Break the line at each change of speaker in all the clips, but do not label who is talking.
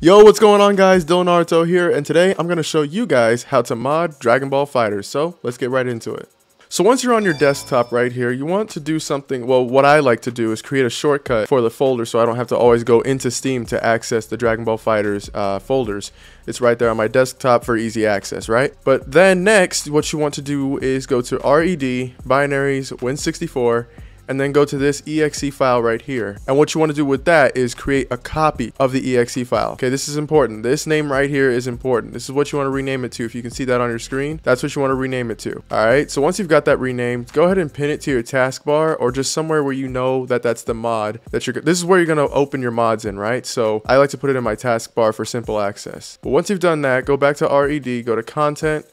Yo, what's going on guys? Dylan Naruto here, and today I'm going to show you guys how to mod Dragon Ball FighterZ. So let's get right into it. So once you're on your desktop right here, you want to do something, well, what I like to do is create a shortcut for the folder so I don't have to always go into Steam to access the Dragon Ball FighterZ uh, folders. It's right there on my desktop for easy access, right? But then next, what you want to do is go to RED, binaries, Win64, and then go to this exe file right here. And what you want to do with that is create a copy of the exe file. Okay, this is important. This name right here is important. This is what you want to rename it to. If you can see that on your screen, that's what you want to rename it to. All right, so once you've got that renamed, go ahead and pin it to your taskbar or just somewhere where you know that that's the mod that you're, this is where you're going to open your mods in, right? So I like to put it in my taskbar for simple access. But once you've done that, go back to RED, go to content,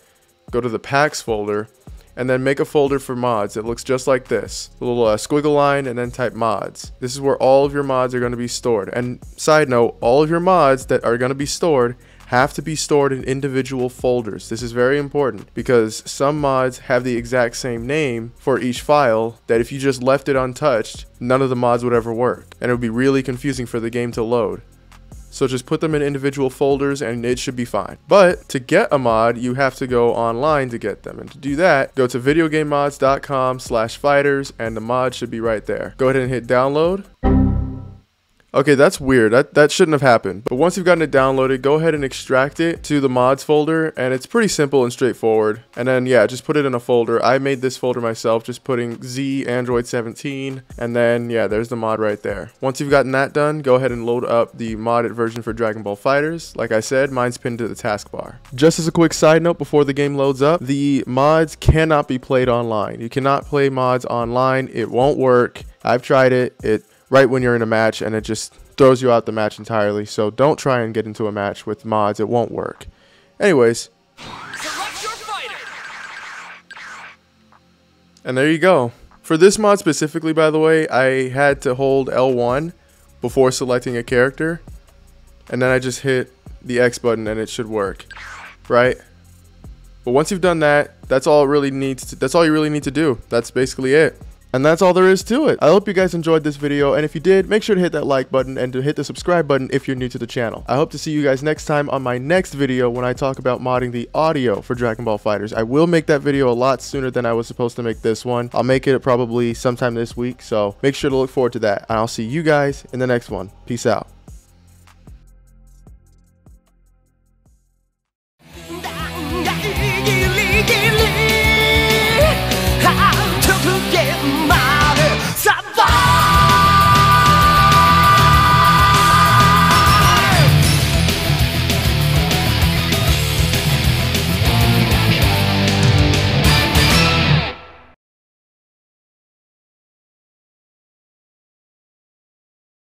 go to the packs folder, and then make a folder for mods. It looks just like this. A little uh, squiggle line and then type mods. This is where all of your mods are going to be stored. And side note, all of your mods that are going to be stored have to be stored in individual folders. This is very important because some mods have the exact same name for each file that if you just left it untouched, none of the mods would ever work. And it would be really confusing for the game to load. So just put them in individual folders and it should be fine. But to get a mod, you have to go online to get them. And to do that, go to videogamemods.com slash fighterz and the mod should be right there. Go ahead and hit download. Okay, that's weird. That, that shouldn't have happened. But once you've gotten it downloaded, go ahead and extract it to the mods folder. And it's pretty simple and straightforward. And then, yeah, just put it in a folder. I made this folder myself, just putting Z Android 17. And then, yeah, there's the mod right there. Once you've gotten that done, go ahead and load up the modded version for Dragon Ball FighterZ. Like I said, mine's pinned to the taskbar. Just as a quick side note before the game loads up, the mods cannot be played online. You cannot play mods online. It won't work. I've tried it. It right when you're in a match and it just throws you out the match entirely. So don't try and get into a match with mods. It won't work. Anyways. And there you go. For this mod specifically, by the way, I had to hold L1 before selecting a character. And then I just hit the X button and it should work. Right? But once you've done that, that's all really needs to, that's all you really need to do. That's basically it. And that's all there is to it. I hope you guys enjoyed this video, and if you did, make sure to hit that like button and to hit the subscribe button if you're new to the channel. I hope to see you guys next time on my next video when I talk about modding the audio for Dragon Ball FighterZ. I will make that video a lot sooner than I was supposed to make this one. I'll make it probably sometime this week, so make sure to look forward to that, and I'll see you guys in the next one. Peace out.